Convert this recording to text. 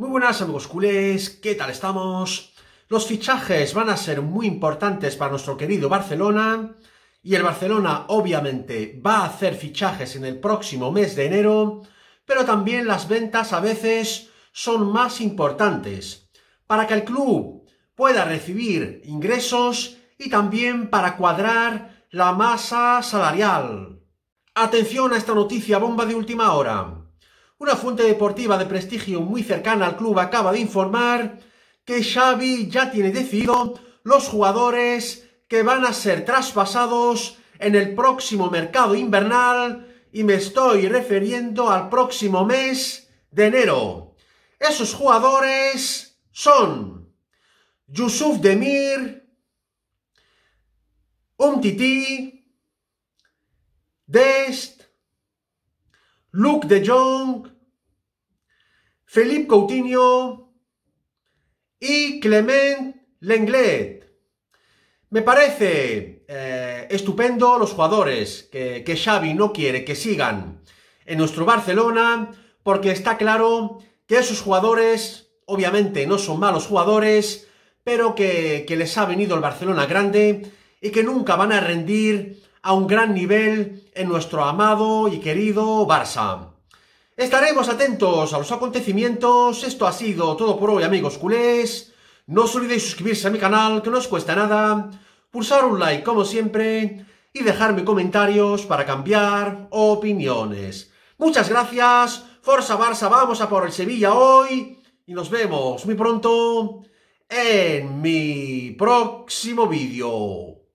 Muy buenas amigos culés, ¿qué tal estamos? Los fichajes van a ser muy importantes para nuestro querido Barcelona y el Barcelona obviamente va a hacer fichajes en el próximo mes de enero, pero también las ventas a veces son más importantes para que el club pueda recibir ingresos y también para cuadrar la masa salarial. Atención a esta noticia bomba de última hora. Una fuente deportiva de prestigio muy cercana al club acaba de informar que Xavi ya tiene decidido los jugadores que van a ser traspasados en el próximo mercado invernal y me estoy refiriendo al próximo mes de enero. Esos jugadores son Yusuf Demir, Umtiti, Dest, Luke de Jong, Felipe Coutinho y Clement Lenglet. Me parece eh, estupendo los jugadores que, Xavi no quiere que sigan en nuestro Barcelona porque está claro que esos jugadores obviamente no son malos jugadores pero que, que les ha venido el Barcelona grande y que nunca van a rendir a un gran nivel en nuestro amado y querido Barça. Estaremos atentos a los acontecimientos. Esto ha sido todo por hoy, amigos culés. No os olvidéis suscribirse a mi canal, que no os cuesta nada. Pulsar un like, como siempre. Y dejarme comentarios para cambiar opiniones. Muchas gracias. Forza Barça, vamos a por el Sevilla hoy. Y nos vemos muy pronto en mi próximo vídeo.